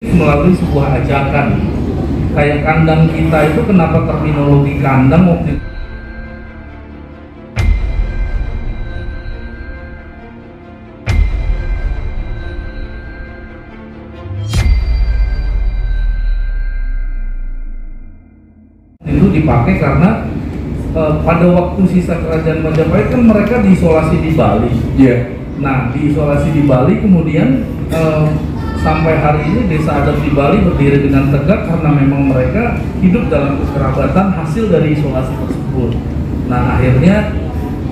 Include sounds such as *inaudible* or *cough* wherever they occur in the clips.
melalui sebuah ajakan kayak kandang kita itu kenapa terminologi kandang waktu itu itu dipakai karena eh, pada waktu sisa kerajaan Majapahit kan mereka diisolasi di Bali. Iya. Nah, diisolasi di Bali kemudian eh, sampai hari ini desa adat di Bali berdiri dengan tegak karena memang mereka hidup dalam kekerabatan hasil dari isolasi tersebut. Nah, akhirnya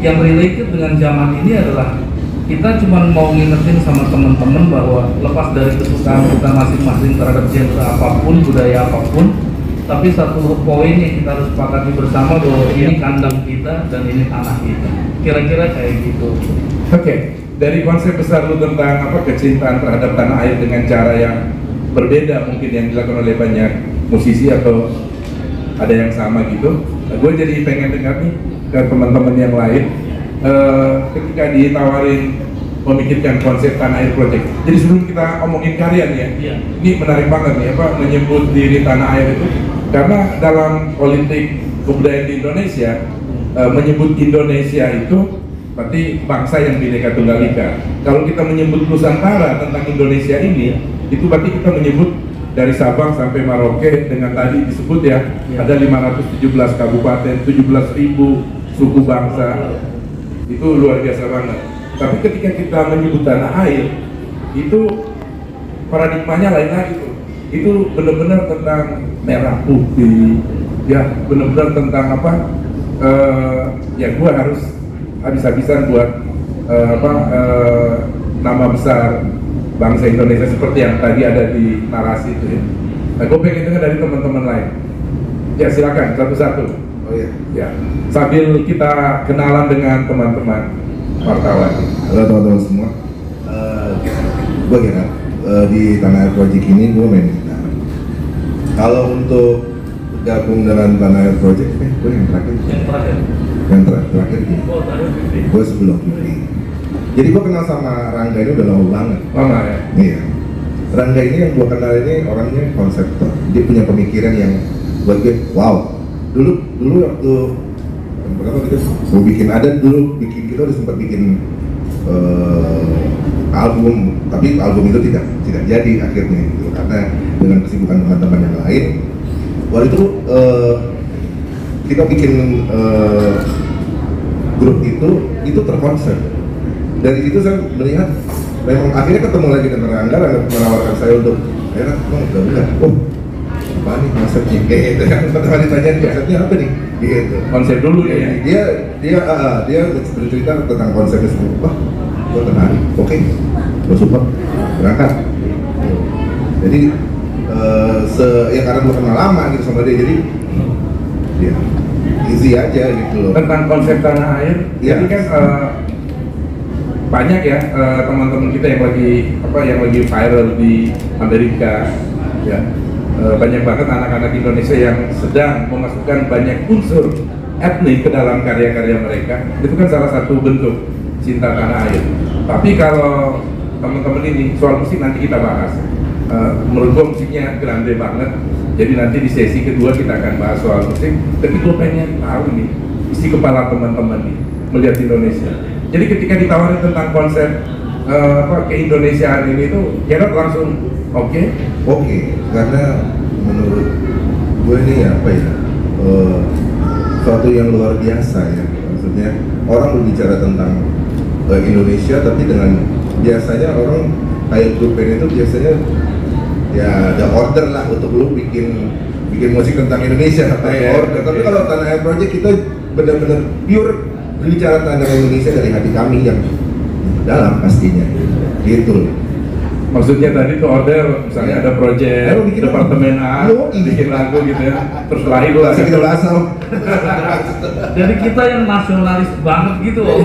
yang related dengan zaman ini adalah kita cuma mau ngingetin sama teman-teman bahwa lepas dari kesukaan kita masing-masing terhadap genre apa pun, budaya apa pun, tapi satu poin yang kita harus sepakati bersama bahwa ini kandang kita dan ini tanah kita. Kira-kira kayak gitu. Oke, dari konsep besar lu tentang apa kecintaan terhadap tanah air dengan cara yang berbeda mungkin yang dilakukan oleh banyak musisi atau ada yang sama gitu. gue jadi pengen dengar nih ke teman-teman yang lain eh, ketika ditawarin memikirkan konsep tanah air project. Jadi sebelum kita omongin karya nih ya, Iya. ini menarik banget nih apa menyebut diri tanah air itu karena dalam politik kebudayaan di Indonesia eh, menyebut Indonesia itu berarti bangsa yang bineka tunggal ika. Kalau kita menyebut Nusantara tentang Indonesia ini, itu berarti kita menyebut dari Sabang sampai Merauke dengan tadi disebut ya, Ya. ada 517 kabupaten, 17.000 suku bangsa. Itu luar biasa banget. Tapi ketika kita menyebut tanah air, itu paradigmanya lain lagi tuh. Itu benar-benar tentang merah putih, ya benar-benar tentang apa? eh, ya gua harus habis-habisan buat eh, apa eh, nama besar bangsa Indonesia seperti yang tadi ada di narasi itu ya. Nah, gue pengen dengar dari teman-teman lain. Ya silakan satu-satu. Oh iya. Ya, sambil kita kenalan dengan teman-teman wartawan. Halo teman-teman semua. Eh, gue kira eh, di Tanah Air Project ini gue main gitar. Kalau untuk gabung dengan Tanah Air Project, eh gue yang terakhir. Yang terakhir. Yang ter terakhir gitu. Oh. Gue sebelum. Jadi gue kenal sama Rangga ini udah lama banget. Lama ya. Iya. Rangga ini yang gue kenal ini orangnya konseptor. Dia punya pemikiran yang buat gue, wow. Dulu dulu waktu berapa gitu, gue bikin ada dulu bikin kita udah sempat bikin eh, album, tapi album itu tidak tidak jadi akhirnya gitu karena dengan kesibukan teman-teman yang lain. Waktu itu eh, kita bikin eh, grup itu itu terkonsep dari situ saya melihat memang akhirnya ketemu lagi dengan Rangga Rangga menawarkan saya untuk akhirnya udah udah oh apa nih konsepnya? Kayak gitu. *laughs* Kan pertama ditanya konsepnya apa nih? Gitu. Konsep dulu ya. dia dia ah, ah, dia bercerita tentang konsepnya semua wah gue tertarik. Oke. Gue support berangkat. Jadi eh, se ya karena gue kenal lama gitu sama dia jadi ya easy aja gitu loh Tentang konsep tanah air, Iya. jadi kan eh, banyak ya eh, teman-teman kita yang lagi apa yang lagi viral di Amerika, ya Eh, banyak banget anak-anak Indonesia yang sedang memasukkan banyak unsur etnik ke dalam karya-karya mereka. Itu kan salah satu bentuk cinta tanah air. Tapi kalau teman-teman ini soal musik nanti kita bahas. Eh, menurut gua musiknya grande banget. Jadi nanti di sesi kedua kita akan bahas soal musik. Tapi gue pengen tahu nih isi kepala teman-teman nih melihat Indonesia. Jadi ketika ditawarin tentang konsep eh, apa keindonesiaan ini tuh, Gerard langsung oke. Oke, karena menurut gue ini apa ya, eh, suatu yang luar biasa ya. Maksudnya orang berbicara tentang eh, Indonesia, tapi dengan biasanya orang kayak grup band itu biasanya ya ada order lah untuk lu bikin bikin musik tentang Indonesia apa Oke, order. Tapi kalau Tanah Air Project kita benar-benar pure berbicara tentang Indonesia dari hati kami yang dalam pastinya, gitu. Maksudnya tadi tuh order, misalnya ada proyek Ayo bikin departemen A, Yoi. bikin lagu gitu ya, terus lahir lah. Kita bahas. *laughs* Jadi kita yang nasionalis banget gitu. *laughs*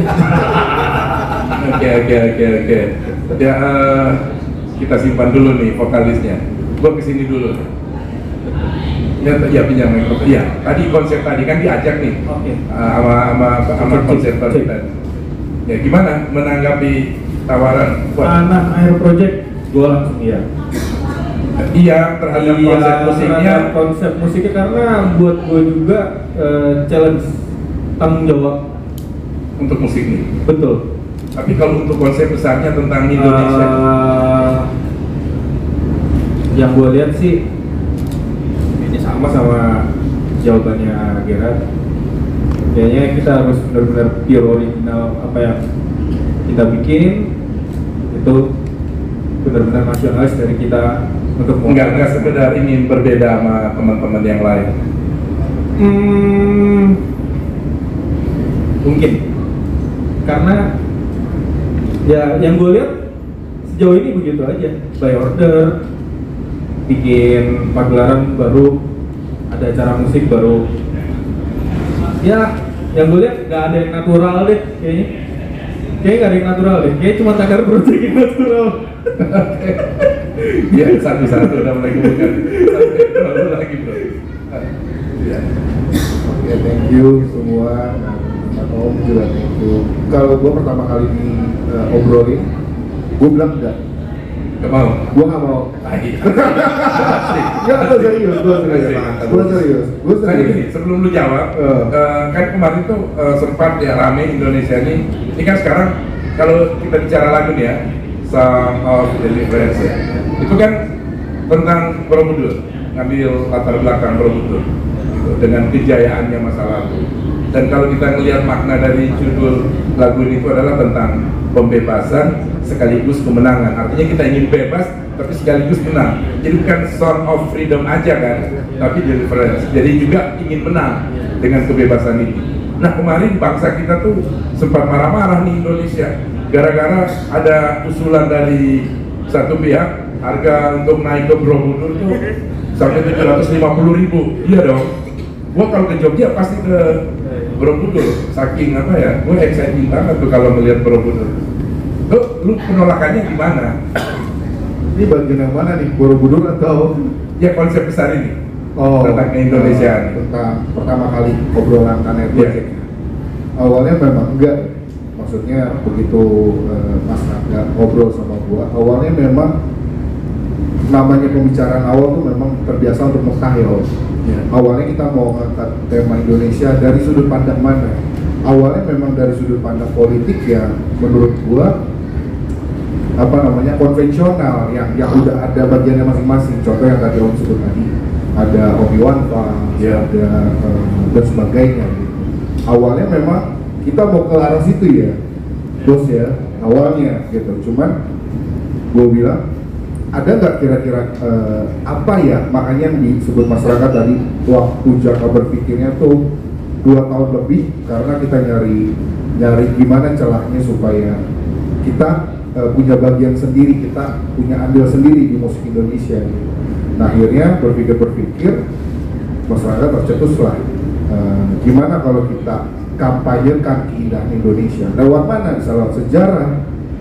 Oke oke oke oke. Ya eh, kita simpan dulu nih vokalisnya. Gua ke sini dulu. Ya, ya pinjam mikrofon. Ya, tadi konsep tadi kan diajak nih Oke. eh, sama sama sama konsep tadi. Ya gimana menanggapi tawaran? Tanah Air Project, gue langsung iya. iya terhadap Iya, konsep musiknya konsep musiknya karena buat gue juga eh, challenge tanggung jawab untuk musik nih betul tapi kalau untuk konsep besarnya tentang Indonesia Eh, yang gue lihat sih ini sama sama jawabannya Gerard. Kayaknya kita harus benar-benar pure original apa yang kita bikin. Itu benar-benar nasionalis dari kita untuk nggak nggak sekedar ingin berbeda sama teman-teman yang lain. Hmm, mungkin. Karena ya yang gue lihat sejauh ini begitu aja. By order bikin pagelaran baru ada acara musik baru ya yang gue lihat nggak ada yang natural deh kayaknya kayaknya nggak ada yang natural deh kayaknya cuma takar project yang natural ya satu-satu udah mulai bukan satu lagi bro ya Oke, thank you semua. Nah, Om juga thank you. Kalau gue pertama kali di eh, obrolin, gue bilang enggak. Nggak mau nggak mau. gue *laughs* serius, gue serius. Gue serius, gue serius. sebelum lu jawab, Eh. eh, kan kemarin tuh eh, sempat ya rame Indonesia ini. Ini kan sekarang kalau kita bicara lagu nih ya, Song of Deliverance ya, itu kan tentang Borobudur, ngambil latar belakang Borobudur, gitu, dengan kejayaannya masa lalu. Dan kalau kita ngelihat makna dari judul lagu ini itu adalah tentang pembebasan sekaligus kemenangan. Artinya kita ingin bebas tapi sekaligus menang. Jadi bukan song of freedom aja kan, tapi deliverance. Jadi juga ingin menang dengan kebebasan ini. Nah kemarin bangsa kita tuh sempat marah-marah nih Indonesia gara-gara ada usulan dari satu pihak harga untuk naik ke Borobudur tuh sampai 750 ribu. Iya dong. Gua kalau ke Jogja pasti ke Borobudur. Saking apa ya? Gue exciting banget tuh kalau melihat Borobudur. Lu, penolakannya gimana? Ini bagian yang mana nih? Borobudur atau Ya konsep besar ini. oh, Tentang keindonesiaan. eh, tentang pertama kali obrolan Tanet Iya. Project. Awalnya memang enggak. Maksudnya begitu eh, Mas Naga ngobrol sama gua, awalnya memang namanya pembicaraan awal tuh memang terbiasa untuk Mekah ya Om. Iya. Awalnya kita mau ngangkat tema Indonesia dari sudut pandang mana? Awalnya memang dari sudut pandang politik yang menurut gua apa namanya konvensional yang yang udah ada bagiannya masing-masing. Contoh yang tadi Om sebut tadi ada Obi Wan Iya. ada eh, dan sebagainya. Awalnya memang kita mau ke arah situ ya, bos ya awalnya gitu. Cuman gue bilang ada nggak kira-kira eh, apa ya makanya yang disebut masyarakat tadi waktu jangka berpikirnya tuh dua tahun lebih karena kita nyari nyari gimana celahnya supaya kita eh, punya bagian sendiri kita punya andil sendiri di musik Indonesia gitu. Nah akhirnya berpikir-berpikir masyarakat tercetuslah eh, gimana kalau kita kampanyekan keindahan Indonesia? Lewat mana? Bisa lewat sejarah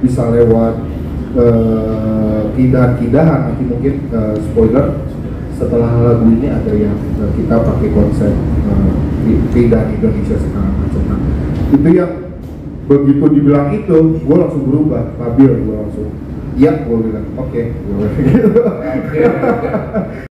bisa lewat eh, keindahan-keindahan. Nanti mungkin eh, spoiler setelah lagu ini ada yang eh, kita pakai konsep ke- keindahan Indonesia sekarang macam. Nah, itu yang begitu dibilang itu gue langsung berubah stabil gue langsung iya gue bilang oke. Oke.